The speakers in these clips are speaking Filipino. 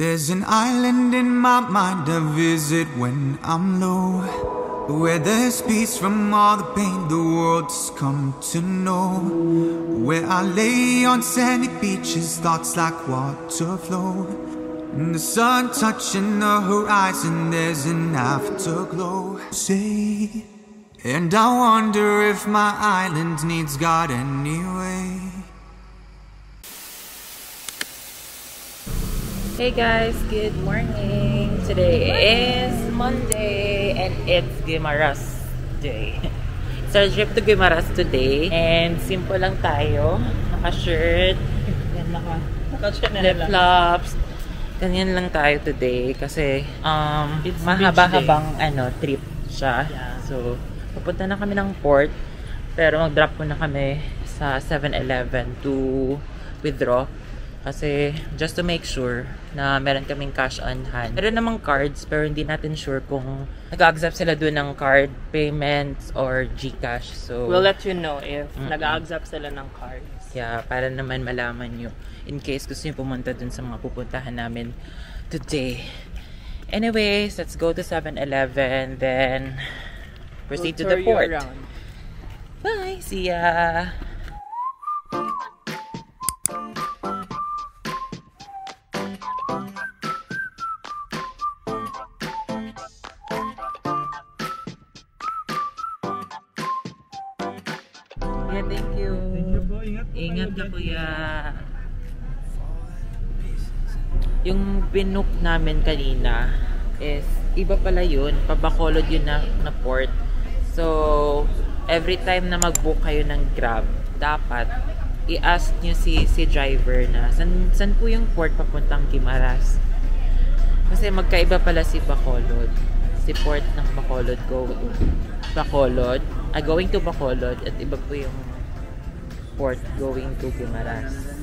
There's an island in my mind to visit when I'm low. Where there's peace from all the pain the world's come to know. Where I lay on sandy beaches, thoughts like water flow. And the sun touching the horizon, there's an afterglow. Say, and I wonder if my island needs God anyway. Hey guys, good morning. Today is Monday and it's Gimaras Day. It's our trip to Gimaras today and simple lang tayo. Naka-shirt, flip-flops. Ganyan lang tayo today kasi um, mahaba-habang ano, trip siya. Yeah. So, pupunta na kami ng port pero mag-drop muna kami sa 7-Eleven to withdraw kasi just to make sure na meron kaming cash on hand. Meron namang cards pero hindi natin sure kung nag-accept sila doon ng card payments or GCash. So, We'll let you know if Mm-mm. nag-accept sila ng cards. yeah, para naman malaman nyo in case gusto nyo pumunta dun sa mga pupuntahan namin today. Anyways, let's go to 7-Eleven then proceed We'll to the port. around. Bye! See ya! Binook namin kanina is iba pala yun. Pabacolod yun na, na port. So, every time na mag-book kayo ng Grab, dapat i-ask nyo si, si driver na san, san po yung port papuntang Gimaras. Kasi magkaiba pala si Bacolod. Si port ng Bacolod go Bacolod, ah, going to Bacolod at iba po yung port going to Guimaras.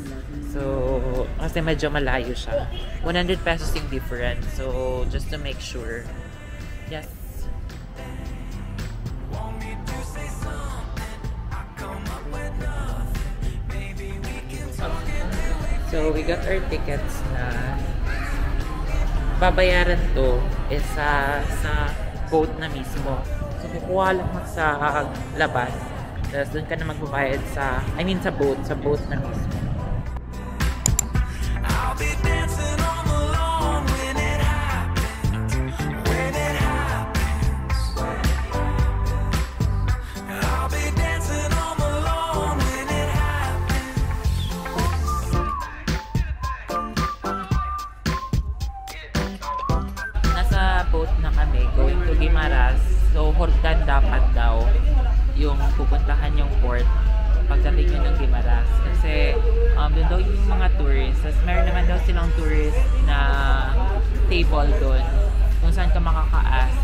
So, kasi medyo malayo siya. 100 pesos yung difference. So, just to make sure. Yes. So, we got our tickets na babayaran to is sa, sa boat na mismo. So, kukuha lang sa labas. Tapos doon ka na magbabayad sa, I mean sa boat, sa boat na mismo. Table doon kung saan ka makaka-ask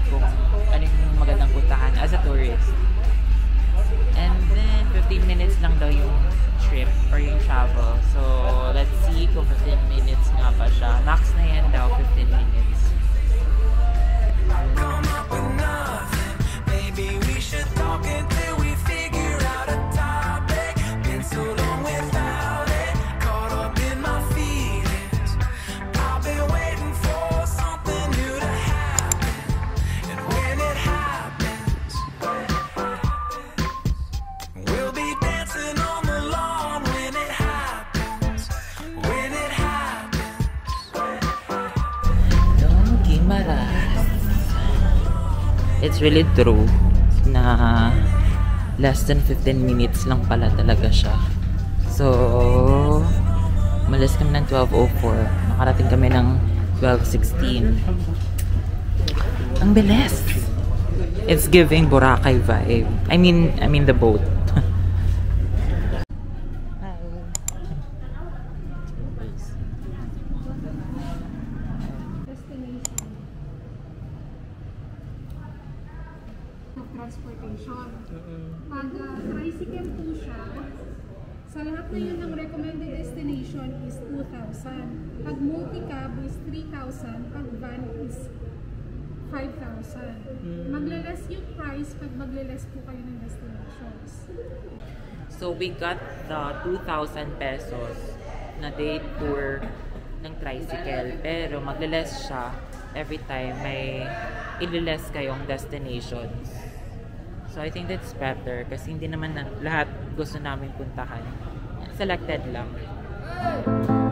It's really true na less than 15 minutes lang pala talaga siya. So, umalis kami ng 12.04. Nakarating kami ng 12.16. Ang bilis! It's giving Boracay vibe. I mean, I mean the boat. of transportation. Pag uh, tricycle po siya, sa lahat na yun ng recommended destination is 2,000. Pag multi-cab is 3,000. Pag van is 5,000. Maglalas yung price pag maglalas po kayo ng destinations. So, we got the 2,000 pesos na day tour ng tricycle. Pero magle-less siya every time may ililess kayong destinations. So I think that's better kasi hindi naman na, lahat gusto namin puntahan. Selected lang. fake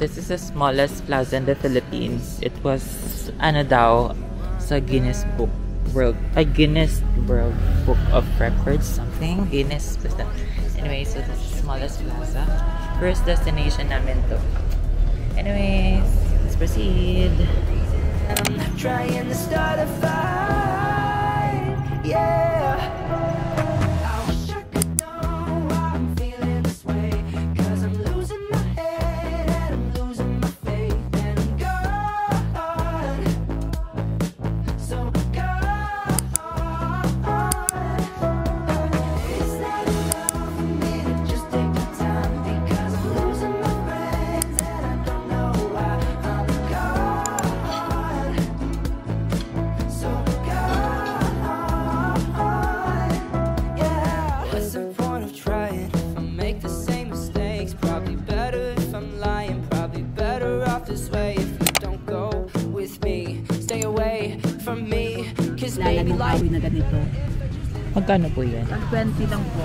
this is the smallest plaza in the Philippines. It was ano daw sa Guinness Book World a Guinness World Book of Records something Guinness basta. Anyway, so this is the smallest plaza. First destination namin to. Anyways, let's proceed. I'm trying to start a fight. Kami na ganito. Magkano po yan? Ang 20 lang po.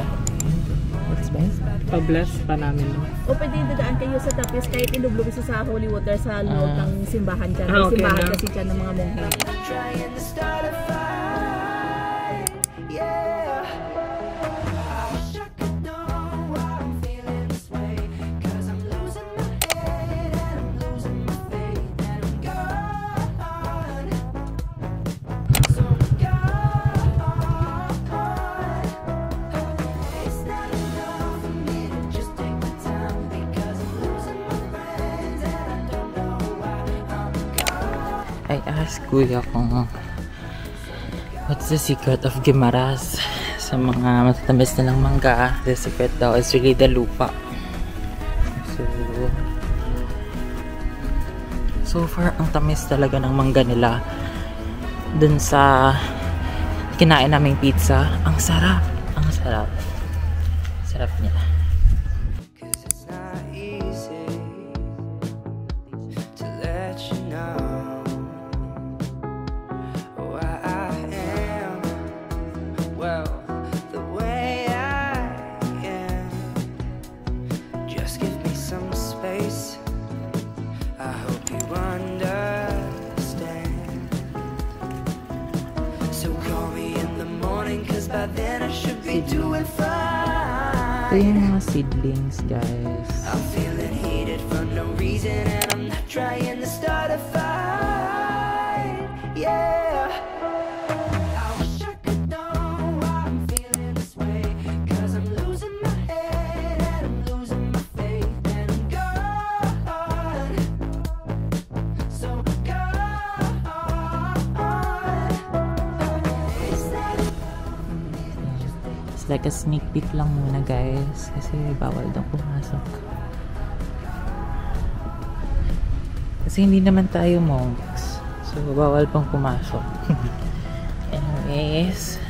What's best? Pa-bless pa namin. O pwede dadaan kayo sa tapis kahit ilublob isa sa holy water sa loob Ah. ng simbahan dyan. Ah, okay simbahan na. kasi dyan ng mga monghe. trying to start a fight. Yeah. I asked kuya kung what's the secret of Gimaras sa mga matatamis na lang mangga. The secret daw is really the lupa. So, so far, ang tamis talaga ng mangga nila. Dun sa kinain naming pizza, ang sarap. Ang sarap. Sarap niya. Seedlings, guys. I'm feeling heated for no reason and I'm not trying to start sneak peek lang muna guys kasi bawal daw pumasok. Kasi hindi naman tayo monks. So bawal pang pumasok. Anyways,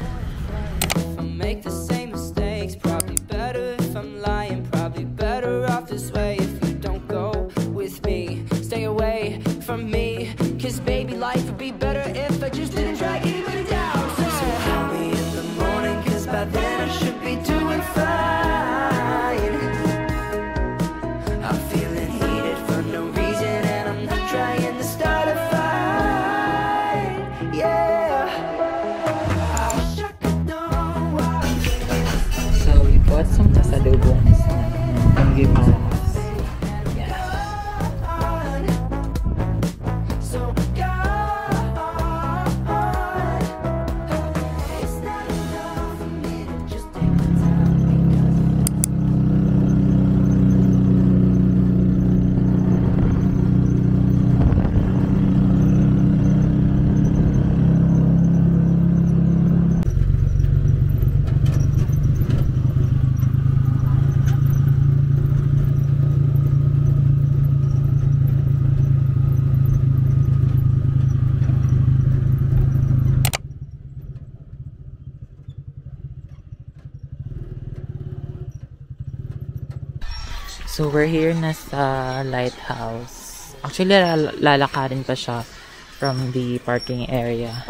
So, we're here na sa lighthouse. Actually, lal- lalakarin pa siya from the parking area.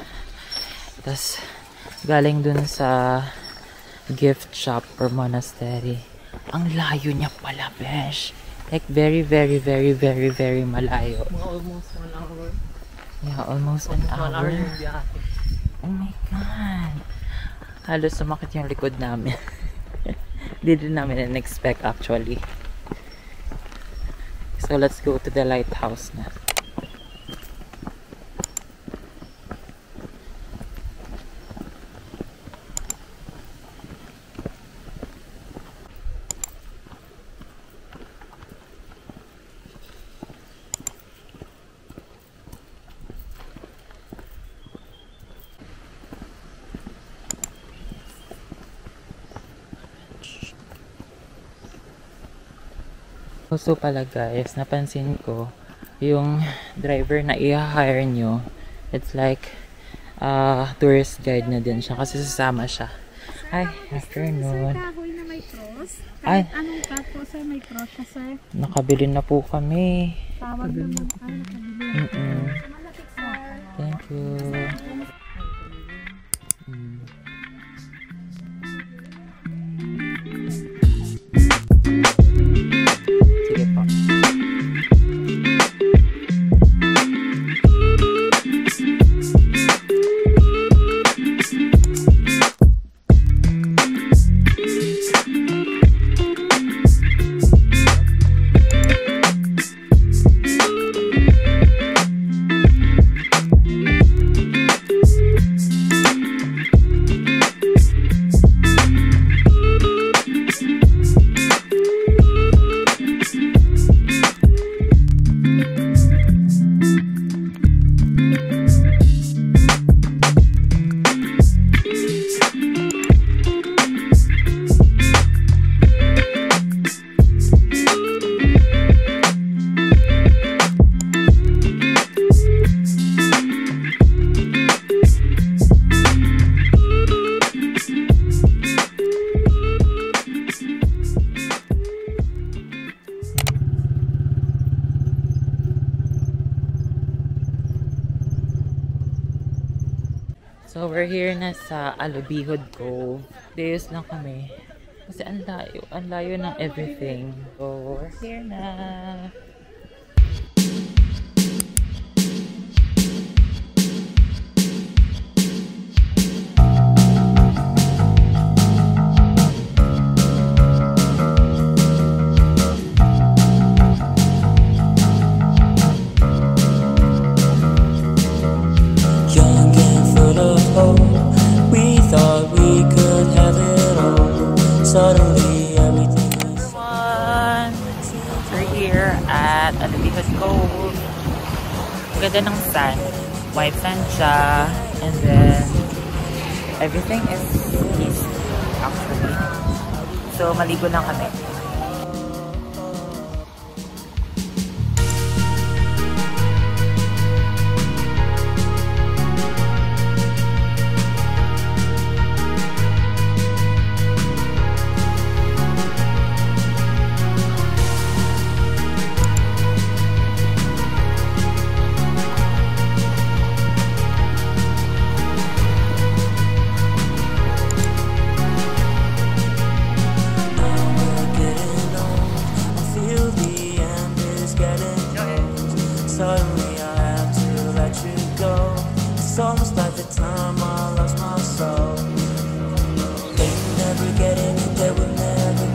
Tapos, galing dun sa gift shop or monastery. Ang layo niya pala, besh. Like, very, very, very, very, very malayo. Almost one hour. Yeah, almost an One hour hour. yung biyahe. Oh my God. Halos sumakit yung likod namin. Di din namin in-expect actually. So let's go to the lighthouse na. Also pala guys, napansin ko yung driver na i-hire nyo, it's like uh, tourist guide na din siya kasi sasama siya. Ay, Sir, afternoon. kahoy na may cross. Ay. Anong cut po, sir, may cross siya, sir. Nakabili na po kami. Tawag naman. Ay, nakabili. Sir. Thank you. Na sa Alubihod Cove. Days lang kami. Kasi ang layo, ang layo ng everything. So, here na. At Alubihod Cove. Ganda ng sand. White sand siya. And then, everything is peaceful actually. So, maligo lang kami.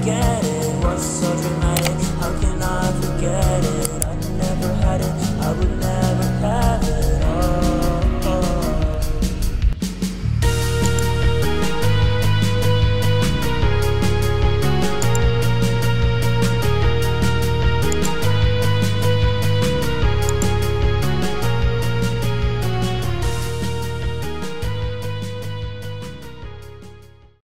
forgetting was such a